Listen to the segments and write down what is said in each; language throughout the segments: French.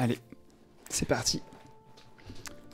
Allez, c'est parti.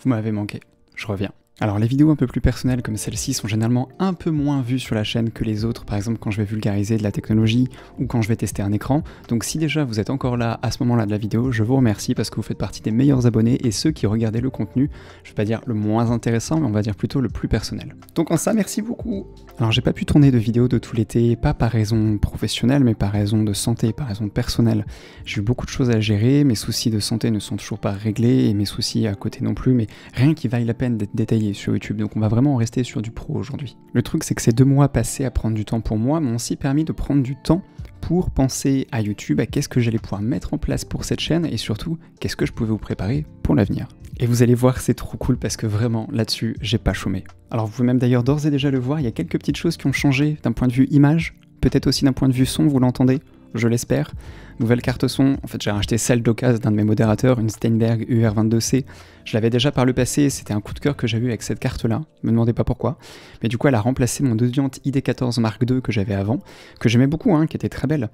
Vous m'avez manqué, je reviens. Alors les vidéos un peu plus personnelles comme celle-ci sont généralement un peu moins vues sur la chaîne que les autres, par exemple quand je vais vulgariser de la technologie ou quand je vais tester un écran. Donc si déjà vous êtes encore là à ce moment-là de la vidéo, je vous remercie parce que vous faites partie des meilleurs abonnés et ceux qui regardaient le contenu, je vais pas dire le moins intéressant, mais on va dire plutôt le plus personnel. Donc en ça, merci beaucoup. Alors j'ai pas pu tourner de vidéos de tout l'été, pas par raison professionnelle, mais par raison de santé, par raison personnelle. J'ai eu beaucoup de choses à gérer, mes soucis de santé ne sont toujours pas réglés et mes soucis à côté non plus, mais rien qui vaille la peine d'être détaillé sur YouTube, donc on va vraiment rester sur du pro aujourd'hui. Le truc c'est que ces deux mois passés à prendre du temps pour moi m'ont aussi permis de prendre du temps pour penser à YouTube, à qu'est-ce que j'allais pouvoir mettre en place pour cette chaîne et surtout qu'est-ce que je pouvais vous préparer pour l'avenir. Et vous allez voir, c'est trop cool parce que vraiment là-dessus, j'ai pas chômé. Alors vous pouvez même d'ailleurs d'ores et déjà le voir, il y a quelques petites choses qui ont changé d'un point de vue image, peut-être aussi d'un point de vue son, vous l'entendez je l'espère. Nouvelle carte son, en fait j'ai racheté celle d'occasion d'un de mes modérateurs, une Steinberg UR22C. Je l'avais déjà par le passé, c'était un coup de cœur que j'ai eu avec cette carte-là, me demandez pas pourquoi. Mais du coup elle a remplacé mon Audiant ID14 Mark II que j'avais avant, que j'aimais beaucoup, hein, qui était très belle.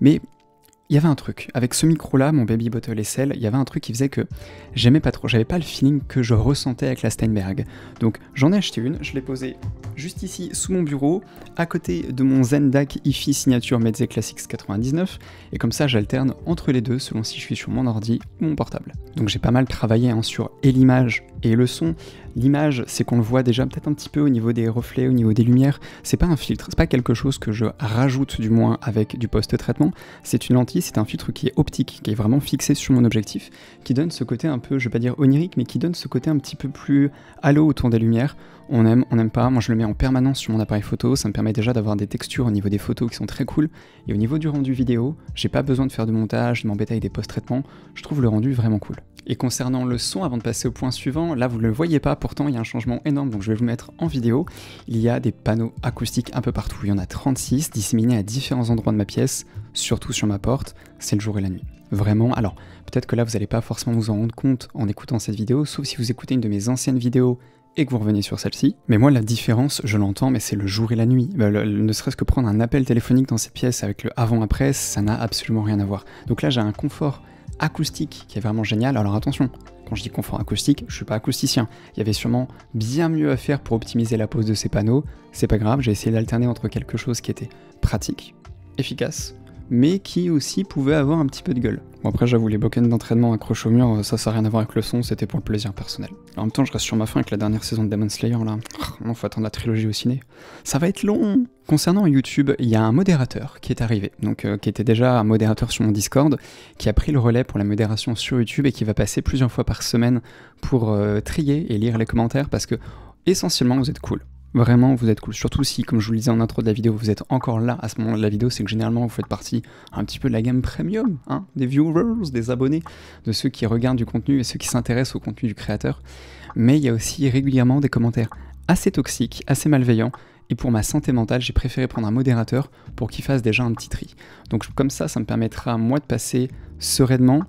Mais il y avait un truc, avec ce micro-là, mon Baby Bottle SL, il y avait un truc qui faisait que j'aimais pas trop, j'avais pas le feeling que je ressentais avec la Steinberg. Donc j'en ai acheté une, je l'ai posée juste ici sous mon bureau, à côté de mon Zendak IFI signature Meze Classics 99, et comme ça j'alterne entre les deux selon si je suis sur mon ordi ou mon portable. Donc j'ai pas mal travaillé hein, sur et l'image et le son. L'image, c'est qu'on le voit déjà peut-être un petit peu au niveau des reflets, au niveau des lumières. C'est pas un filtre, c'est pas quelque chose que je rajoute du moins avec du post-traitement. C'est une lentille, c'est un filtre qui est optique, qui est vraiment fixé sur mon objectif, qui donne ce côté un peu, je vais pas dire onirique, mais qui donne ce côté un petit peu plus halo autour des lumières. On aime, on n'aime pas. Moi, je le mets en permanence sur mon appareil photo. Ça me permet déjà d'avoir des textures au niveau des photos qui sont très cool. Et au niveau du rendu vidéo, j'ai pas besoin de faire de montage, de m'embêter avec des post-traitements. Je trouve le rendu vraiment cool. Et concernant le son, avant de passer au point suivant, là vous ne le voyez pas, pourtant il y a un changement énorme, donc je vais vous mettre en vidéo. Il y a des panneaux acoustiques un peu partout, il y en a 36 disséminés à différents endroits de ma pièce, surtout sur ma porte, c'est le jour et la nuit. Vraiment, alors peut-être que là vous n'allez pas forcément vous en rendre compte en écoutant cette vidéo, sauf si vous écoutez une de mes anciennes vidéos et que vous revenez sur celle-ci. Mais moi, la différence, je l'entends, mais c'est le jour et la nuit. Bah, ne serait-ce que prendre un appel téléphonique dans cette pièce avec le avant-après, ça n'a absolument rien à voir. Donc là, j'ai un confort acoustique qui est vraiment génial. Alors attention, quand je dis confort acoustique, je suis pas acousticien. Il y avait sûrement bien mieux à faire pour optimiser la pose de ces panneaux. C'est pas grave, j'ai essayé d'alterner entre quelque chose qui était pratique, efficace, mais qui aussi pouvait avoir un petit peu de gueule. Bon après j'avoue les bokens d'entraînement accrochés au mur, ça ça n'a rien à voir avec le son, c'était pour le plaisir personnel. En même temps je reste sur ma fin avec la dernière saison de Demon Slayer là. Non faut attendre la trilogie au ciné. Ça va être long Concernant YouTube, il y a un modérateur qui est arrivé, donc euh, qui était déjà un modérateur sur mon Discord, qui a pris le relais pour la modération sur YouTube et qui va passer plusieurs fois par semaine pour euh, trier et lire les commentaires parce que essentiellement vous êtes cool. Vraiment, vous êtes cool. Surtout si, comme je vous le disais en intro de la vidéo, vous êtes encore là à ce moment de la vidéo, c'est que généralement vous faites partie un petit peu de la gamme premium, hein, des viewers, des abonnés, de ceux qui regardent du contenu et ceux qui s'intéressent au contenu du créateur. Mais il y a aussi régulièrement des commentaires assez toxiques, assez malveillants. Et pour ma santé mentale, j'ai préféré prendre un modérateur pour qu'il fasse déjà un petit tri. Donc comme ça, ça me permettra moi de passer sereinement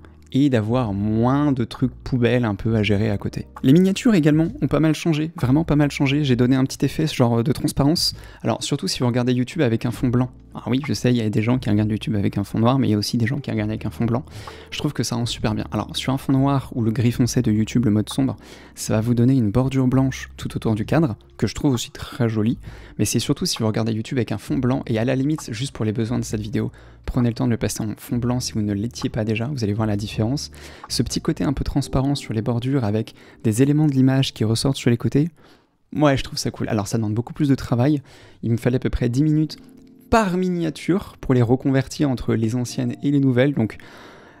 et d'avoir moins de trucs poubelles un peu à gérer à côté. Les miniatures également ont pas mal changé, vraiment pas mal changé. J'ai donné un petit effet, ce genre de transparence. Alors surtout si vous regardez YouTube avec un fond blanc. Ah oui, je sais, il y a des gens qui regardent YouTube avec un fond noir, mais il y a aussi des gens qui regardent avec un fond blanc. Je trouve que ça rend super bien. Alors sur un fond noir ou le gris foncé de YouTube, le mode sombre, ça va vous donner une bordure blanche tout autour du cadre, que je trouve aussi très jolie. Mais c'est surtout si vous regardez YouTube avec un fond blanc, et à la limite, juste pour les besoins de cette vidéo, prenez le temps de le passer en fond blanc si vous ne l'étiez pas déjà, vous allez voir la différence. Ce petit côté un peu transparent sur les bordures avec des éléments de l'image qui ressortent sur les côtés, ouais, je trouve ça cool. Alors ça demande beaucoup plus de travail, il me fallait à peu près 10 minutes par miniature pour les reconvertir entre les anciennes et les nouvelles. Donc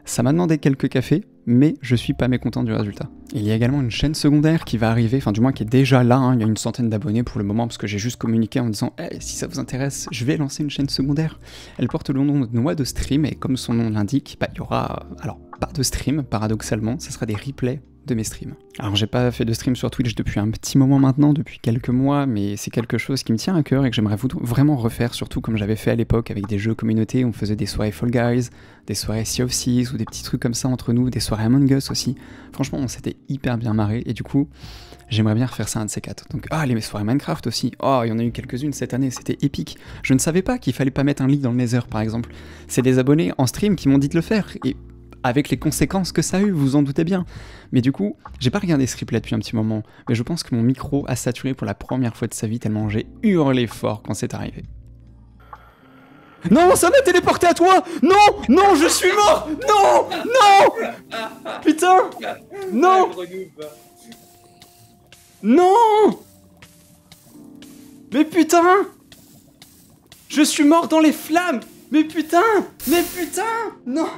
ça m'a demandé quelques cafés, mais je suis pas mécontent du résultat. Il y a également une chaîne secondaire qui va arriver, enfin du moins qui est déjà là, hein. il y a une centaine d'abonnés pour le moment parce que j'ai juste communiqué en disant hey, si ça vous intéresse, je vais lancer une chaîne secondaire. Elle porte le nom de Noix de Stream et comme son nom l'indique, bah, il y aura alors pas de stream paradoxalement, ce sera des replays de mes streams. Alors j'ai pas fait de stream sur Twitch depuis un petit moment maintenant, depuis quelques mois, mais c'est quelque chose qui me tient à cœur et que j'aimerais vraiment refaire, surtout comme j'avais fait à l'époque avec des jeux communautés, on faisait des soirées Fall Guys, des soirées Sea of Thieves ou des petits trucs comme ça entre nous, des soirées Among Us aussi. Franchement, on s'était hyper bien marré et du coup, j'aimerais bien refaire ça un de ces quatre. Donc, ah, les soirées Minecraft aussi. Oh, il y en a eu quelques-unes cette année, c'était épique. Je ne savais pas qu'il fallait pas mettre un lit dans le Nether par exemple. C'est des abonnés en stream qui m'ont dit de le faire et avec les conséquences que ça a eu, vous en doutez bien. Mais du coup, j'ai pas regardé ce replay depuis un petit moment, mais je pense que mon micro a saturé pour la première fois de sa vie tellement j'ai hurlé fort quand c'est arrivé. Non, ça m'a téléporté à toi! Non! Non, je suis mort! Non! Non! Putain! Non! Non! Mais putain! Je suis mort dans les flammes! Mais putain! Mais putain! Non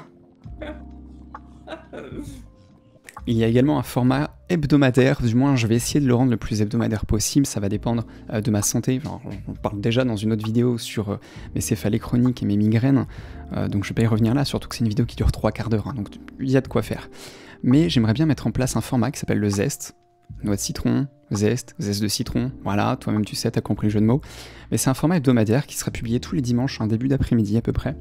Il y a également un format hebdomadaire, du moins je vais essayer de le rendre le plus hebdomadaire possible, ça va dépendre euh, de ma santé, on parle déjà dans une autre vidéo sur euh, mes céphalées chroniques et mes migraines, euh, donc je vais pas y revenir là, surtout que c'est une vidéo qui dure 3 quarts d'heure, hein, donc il y a de quoi faire. Mais j'aimerais bien mettre en place un format qui s'appelle le zest, noix de citron, zeste, zeste de citron, voilà, toi-même tu sais, t'as compris le jeu de mots. Mais c'est un format hebdomadaire qui sera publié tous les dimanches en début d'après-midi à peu près,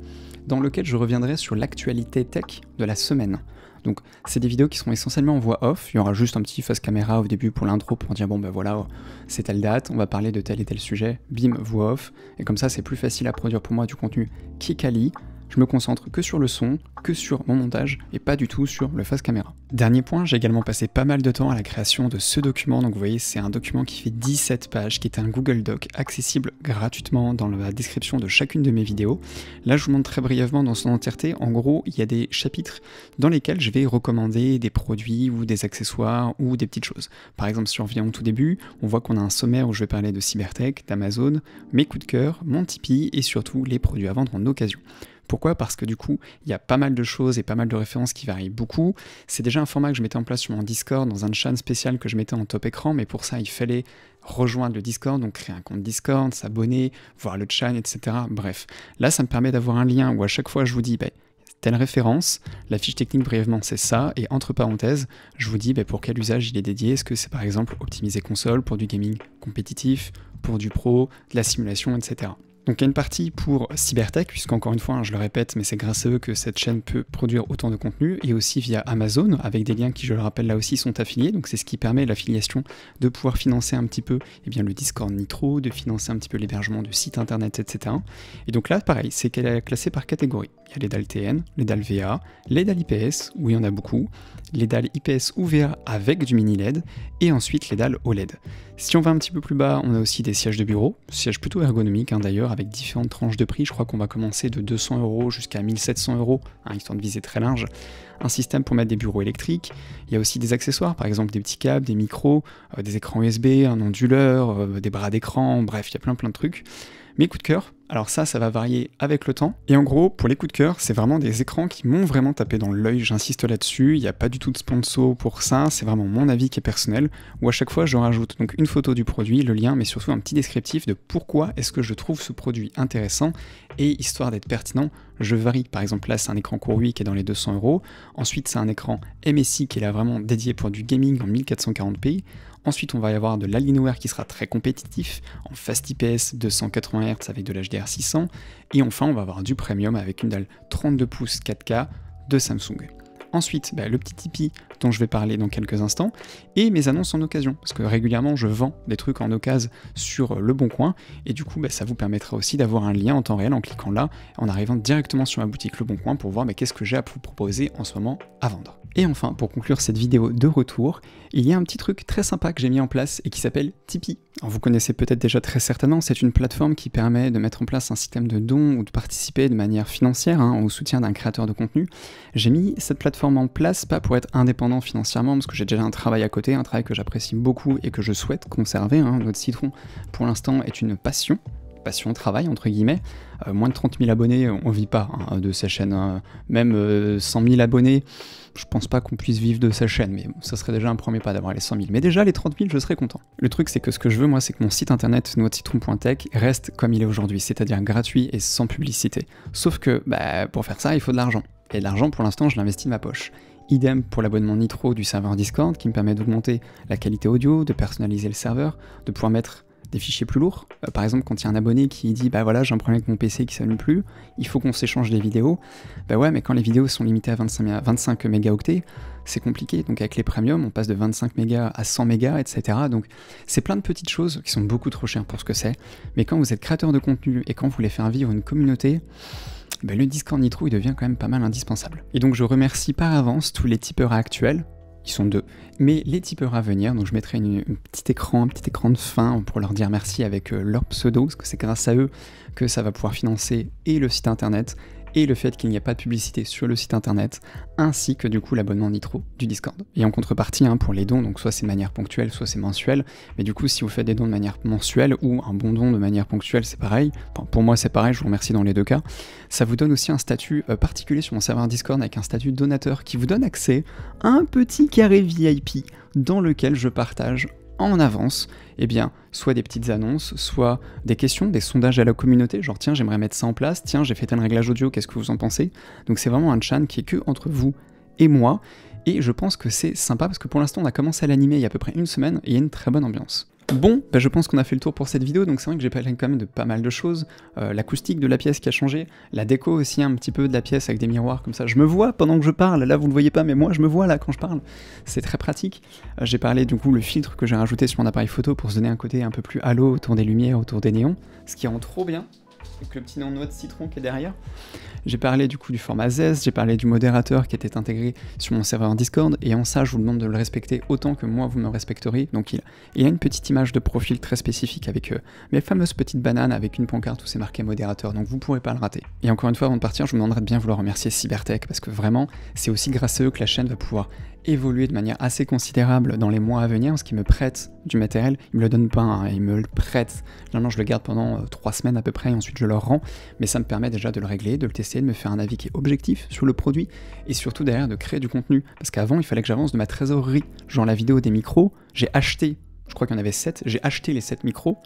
dans lequel je reviendrai sur l'actualité tech de la semaine. Donc c'est des vidéos qui sont essentiellement en voix off, il y aura juste un petit face caméra au début pour l'intro pour dire bon ben voilà, c'est telle date, on va parler de tel et tel sujet, bim, voix off, et comme ça c'est plus facile à produire pour moi du contenu qui quali, je me concentre que sur le son, que sur mon montage et pas du tout sur le face caméra. Dernier point, j'ai également passé pas mal de temps à la création de ce document. Donc vous voyez, c'est un document qui fait 17 pages, qui est un Google Doc accessible gratuitement dans la description de chacune de mes vidéos. Là, je vous montre très brièvement dans son entièreté. En gros, il y a des chapitres dans lesquels je vais recommander des produits ou des accessoires ou des petites choses. Par exemple, si on revient au tout début, on voit qu'on a un sommaire où je vais parler de Cybertech, d'Amazon, mes coups de cœur, mon Tipeee et surtout les produits à vendre en occasion. Pourquoi? Parce que du coup, il y a pas mal de choses et pas mal de références qui varient beaucoup. C'est déjà un format que je mettais en place sur mon Discord dans un chat spécial que je mettais en top écran, mais pour ça, il fallait rejoindre le Discord, donc créer un compte Discord, s'abonner, voir le chat, etc. Bref, là, ça me permet d'avoir un lien où à chaque fois, je vous dis, bah, telle référence, la fiche technique brièvement c'est ça, et entre parenthèses, je vous dis bah, pour quel usage il est dédié, est-ce que c'est par exemple optimiser console pour du gaming compétitif, pour du pro, de la simulation, etc. Donc il y a une partie pour Cybertech, puisqu'encore une fois, hein, je le répète, mais c'est grâce à eux que cette chaîne peut produire autant de contenu, et aussi via Amazon, avec des liens qui, je le rappelle, là aussi sont affiliés. Donc c'est ce qui permet l'affiliation de pouvoir financer un petit peu eh le Discord Nitro, de financer un petit peu l'hébergement de sites internet, etc. Et donc là, pareil, c'est qu'elle est classée par catégorie. Il y a les dalles TN, les dalles VA, les dalles IPS, où il y en a beaucoup, les dalles IPS ou VA avec du mini LED, et ensuite les dalles OLED. Si on va un petit peu plus bas, on a aussi des sièges de bureau, sièges plutôt ergonomiques hein, d'ailleurs, avec différentes tranches de prix. Je crois qu'on va commencer de 200 euros jusqu'à 1700 euros, hein, histoire de viser très large. Un système pour mettre des bureaux électriques. Il y a aussi des accessoires, par exemple des petits câbles, des micros, euh, des écrans USB, un onduleur, euh, des bras d'écran, bref, il y a plein plein de trucs. Mes coups de cœur, alors ça, ça va varier avec le temps. Et en gros, pour les coups de cœur, c'est vraiment des écrans qui m'ont vraiment tapé dans l'œil, j'insiste là-dessus, il n'y a pas du tout de sponsor pour ça, c'est vraiment mon avis qui est personnel, où à chaque fois je rajoute. Donc une photo du produit, le lien, mais surtout un petit descriptif de pourquoi est-ce que je trouve ce produit intéressant, et histoire d'être pertinent, je varie. Par exemple là, c'est un écran Core qui est dans les 200 euros, ensuite c'est un écran MSI qui est là vraiment dédié pour du gaming en 1440p, Ensuite, on va y avoir de l'Alienware qui sera très compétitif en Fast IPS 280 Hz avec de l'HDR 600. Et enfin, on va avoir du premium avec une dalle 32 pouces 4K de Samsung. Ensuite, bah, le petit Tipeee dont je vais parler dans quelques instants, et mes annonces en occasion, parce que régulièrement je vends des trucs en occasion sur Le Bon Coin, et du coup bah, ça vous permettra aussi d'avoir un lien en temps réel en cliquant là, en arrivant directement sur ma boutique Le Bon Coin pour voir bah, qu'est-ce que j'ai à vous proposer en ce moment à vendre. Et enfin, pour conclure cette vidéo de retour, il y a un petit truc très sympa que j'ai mis en place et qui s'appelle Tipeee. vous connaissez peut-être déjà très certainement, c'est une plateforme qui permet de mettre en place un système de dons ou de participer de manière financière hein, au soutien d'un créateur de contenu. J'ai mis cette plateforme en place pas pour être indépendant financièrement, parce que j'ai déjà un travail à côté, un travail que j'apprécie beaucoup et que je souhaite conserver. Hein. Notre citron, pour l'instant, est une passion passion travail entre guillemets. Euh, moins de 30 000 abonnés, on vit pas hein, de sa chaîne. Hein. Même 100 euh, 000 abonnés, je pense pas qu'on puisse vivre de sa chaîne, mais ça serait déjà un premier pas d'avoir les 100 000. Mais déjà, les 30 000, je serais content. Le truc, c'est que ce que je veux, moi, c'est que mon site internet noixdecitron.tech reste comme il est aujourd'hui, c'est-à-dire gratuit et sans publicité. Sauf que, bah, pour faire ça, il faut de l'argent. Et l'argent, pour l'instant, je l'investis de ma poche. Idem pour l'abonnement Nitro du serveur Discord qui me permet d'augmenter la qualité audio, de personnaliser le serveur, de pouvoir mettre des fichiers plus lourds. Euh, par exemple, quand il y a un abonné qui dit bah voilà, j'ai un problème avec mon PC qui s'allume plus, il faut qu'on s'échange des vidéos. Bah ouais, mais quand les vidéos sont limitées à 25, 25 mégaoctets, c'est compliqué. Donc avec les premiums, on passe de 25 mégas à 100 mégas, etc. Donc c'est plein de petites choses qui sont beaucoup trop chères pour ce que c'est. Mais quand vous êtes créateur de contenu et quand vous voulez faire vivre une communauté, ben, le Discord Nitro il devient quand même pas mal indispensable. Et donc je remercie par avance tous les tipeurs actuels ils sont deux. Mais les tipeurs à venir, donc je mettrai un petit écran, un petit écran de fin pour leur dire merci avec euh, leur pseudo, parce que c'est grâce à eux que ça va pouvoir financer et le site internet et le fait qu'il n'y ait pas de publicité sur le site internet, ainsi que du coup l'abonnement Nitro du Discord. Et en contrepartie, hein, pour les dons, donc soit c'est de manière ponctuelle, soit c'est mensuel, mais du coup si vous faites des dons de manière mensuelle ou un bon don de manière ponctuelle, c'est pareil, pour moi c'est pareil, je vous remercie dans les deux cas, ça vous donne aussi un statut euh, particulier sur mon serveur Discord avec un statut donateur qui vous donne accès à un petit carré VIP dans lequel je partage en avance, eh bien, soit des petites annonces, soit des questions, des sondages à la communauté, genre tiens, j'aimerais mettre ça en place, tiens, j'ai fait tel réglage audio, qu'est-ce que vous en pensez? Donc c'est vraiment un chan qui est que entre vous et moi, et je pense que c'est sympa parce que pour l'instant on a commencé à l'animer il y a à peu près une semaine et il y a une très bonne ambiance. Bon, bah je pense qu'on a fait le tour pour cette vidéo, donc c'est vrai que j'ai parlé quand même de pas mal de choses. Euh, L'acoustique de la pièce qui a changé, la déco aussi un petit peu de la pièce avec des miroirs comme ça. Je me vois pendant que je parle, là vous le voyez pas, mais moi je me vois là quand je parle. C'est très pratique. Euh, j'ai parlé du coup le filtre que j'ai rajouté sur mon appareil photo pour se donner un côté un peu plus halo autour des lumières, autour des néons, ce qui rend trop bien. Avec le petit nom noix de citron qui est derrière. J'ai parlé du coup du format ZES, j'ai parlé du modérateur qui était intégré sur mon serveur Discord, et en ça, je vous demande de le respecter autant que moi vous me respecterez. Donc il, il a une petite image de profil très spécifique avec euh, mes fameuses petites bananes avec une pancarte où c'est marqué modérateur, donc vous pourrez pas le rater. Et encore une fois, avant de partir, je vous demanderai de bien vouloir remercier Cybertech, parce que vraiment, c'est aussi grâce à eux que la chaîne va pouvoir évoluer de manière assez considérable dans les mois à venir, parce qu'ils me prêtent du matériel, ils me le donnent pas, hein, ils me le prêtent. Généralement, je le garde pendant 3 euh, semaines à peu près, et ensuite je leur rends, mais ça me permet déjà de le régler, de le tester, de me faire un avis qui est objectif sur le produit, et surtout derrière de créer du contenu. Parce qu'avant, il fallait que j'avance de ma trésorerie, genre la vidéo des micros, j'ai acheté, je crois qu'il y en avait 7, j'ai acheté les 7 micros,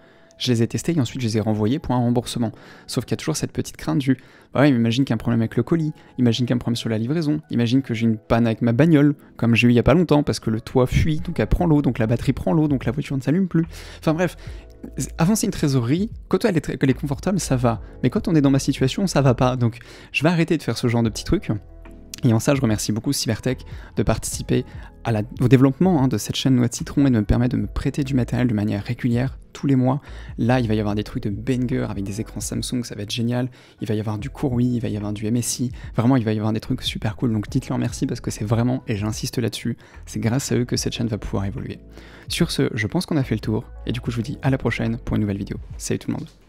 je les ai testés et ensuite je les ai renvoyés pour un remboursement. Sauf qu'il y a toujours cette petite crainte du bah ouais, imagine qu'il y a un problème avec le colis, imagine qu'il y a un problème sur la livraison, imagine que j'ai une panne avec ma bagnole, comme j'ai eu il y a pas longtemps, parce que le toit fuit, donc elle prend l'eau, donc la batterie prend l'eau, donc la voiture ne s'allume plus. Enfin bref, avancer une trésorerie, quand elle est, elle est confortable, ça va. Mais quand on est dans ma situation, ça va pas. Donc je vais arrêter de faire ce genre de petits trucs. Et en ça, je remercie beaucoup Cybertech de participer au développement hein, de cette chaîne Noix de Citron et de me permettre de me prêter du matériel de manière régulière tous les mois. Là, il va y avoir des trucs de banger avec des écrans Samsung, ça va être génial. Il va y avoir du Courui, il va y avoir du MSI. Vraiment, il va y avoir des trucs super cool. Donc dites-leur merci parce que c'est vraiment, et j'insiste là-dessus, c'est grâce à eux que cette chaîne va pouvoir évoluer. Sur ce, je pense qu'on a fait le tour. Et du coup, je vous dis à la prochaine pour une nouvelle vidéo. Salut tout le monde.